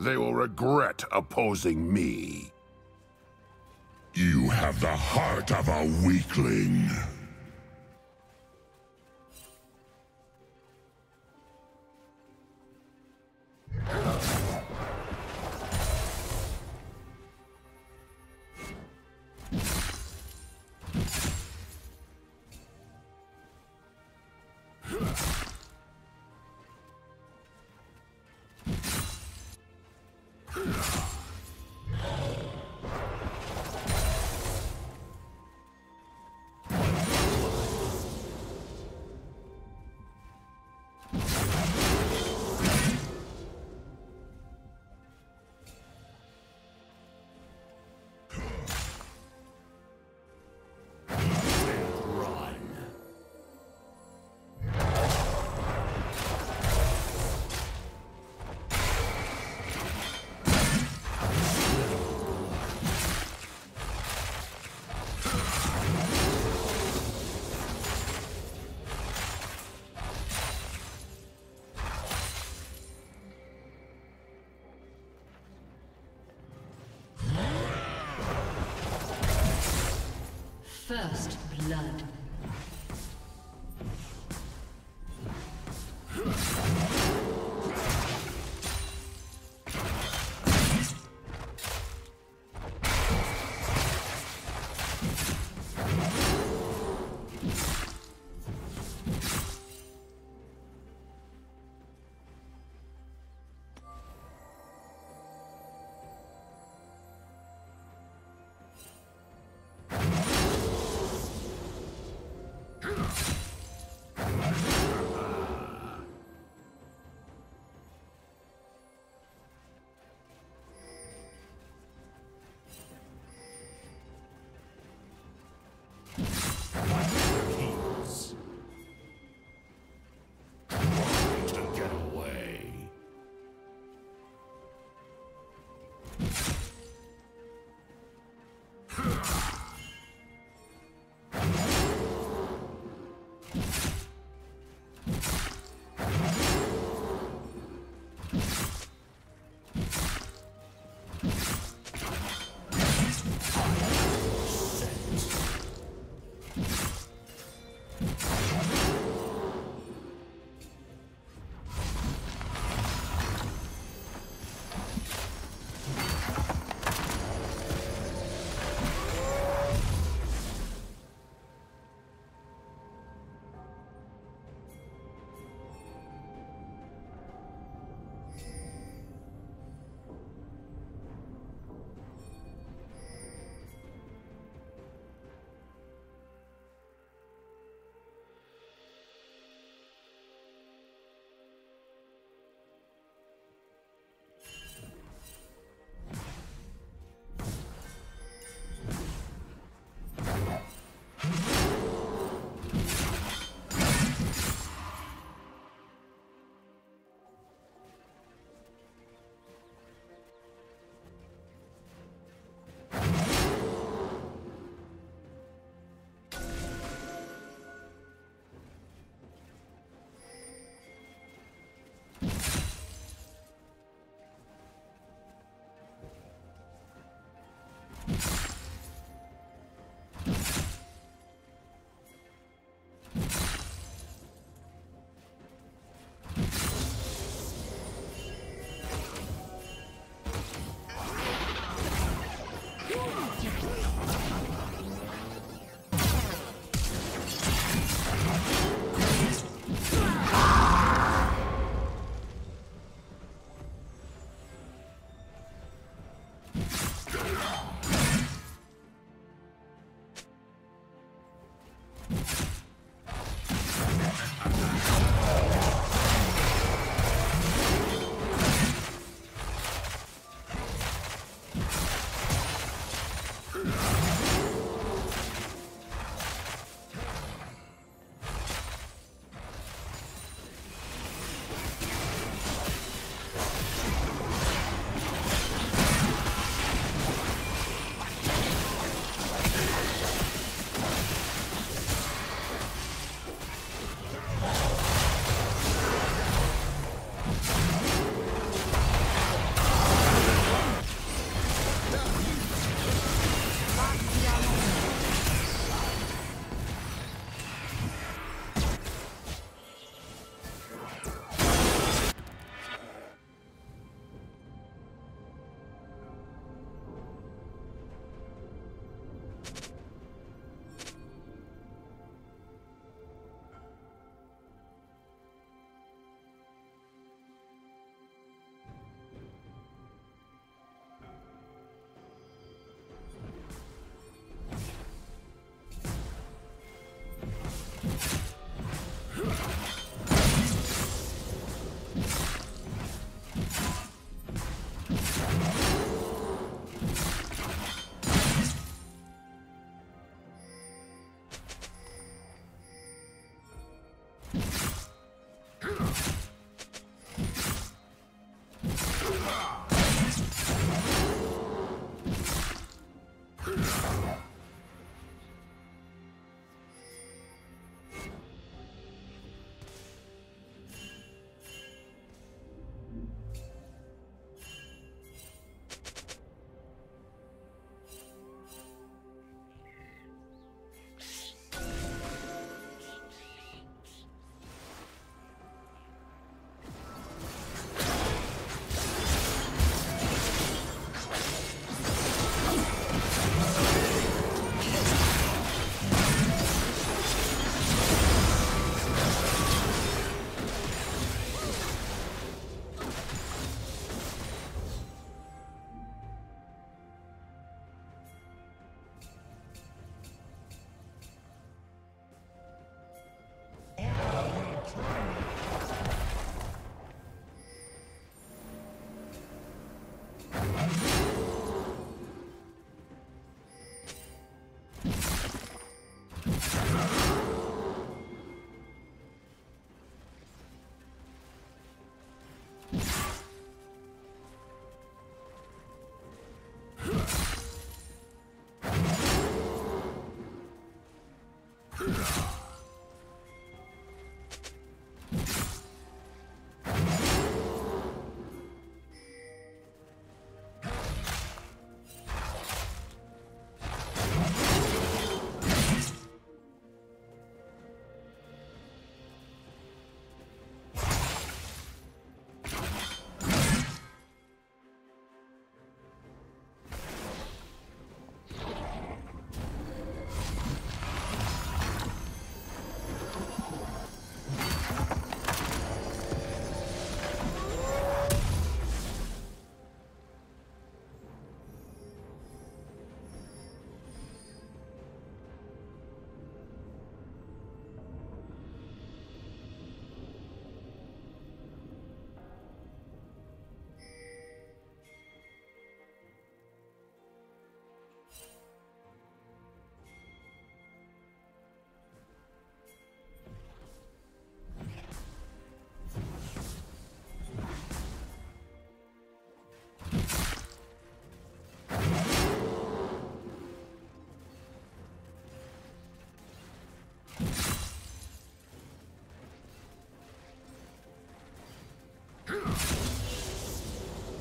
They will regret opposing me. You have the heart of a weakling. Blood. you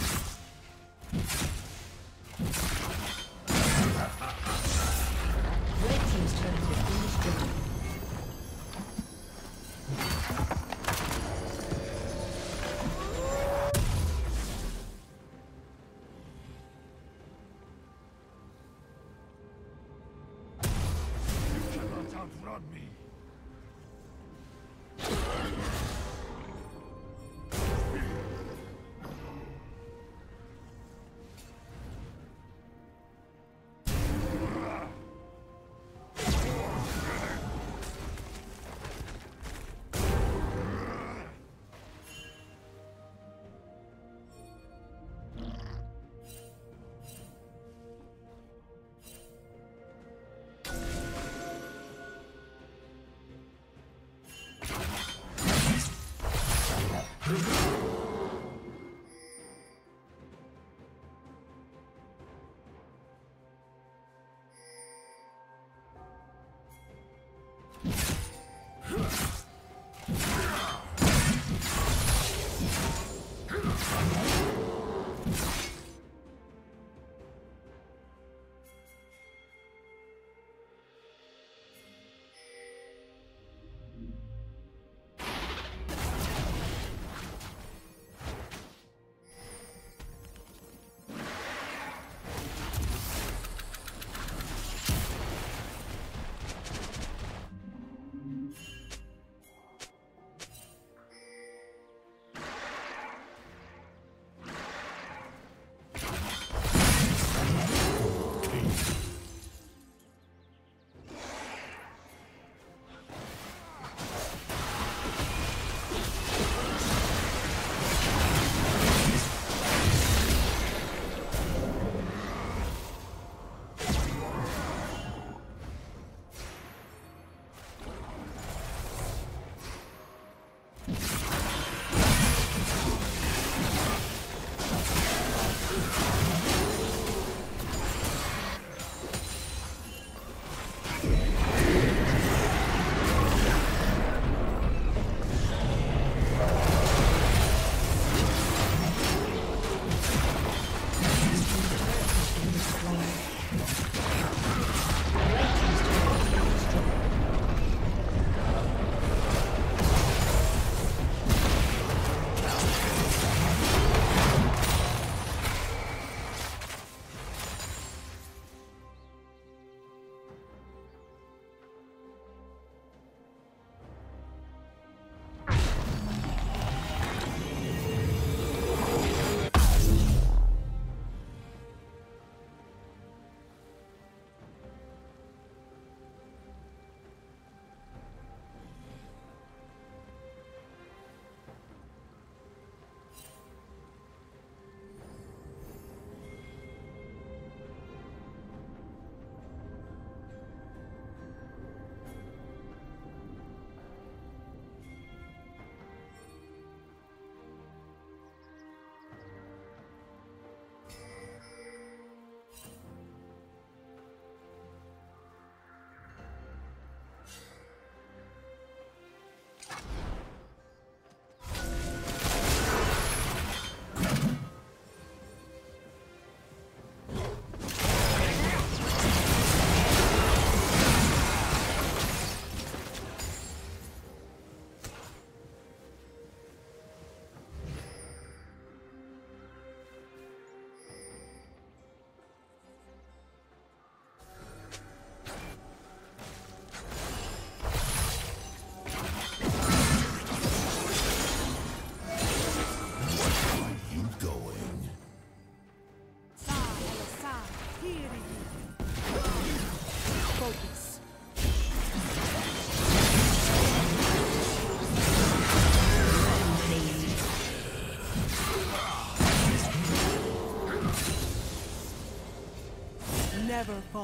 Yeah.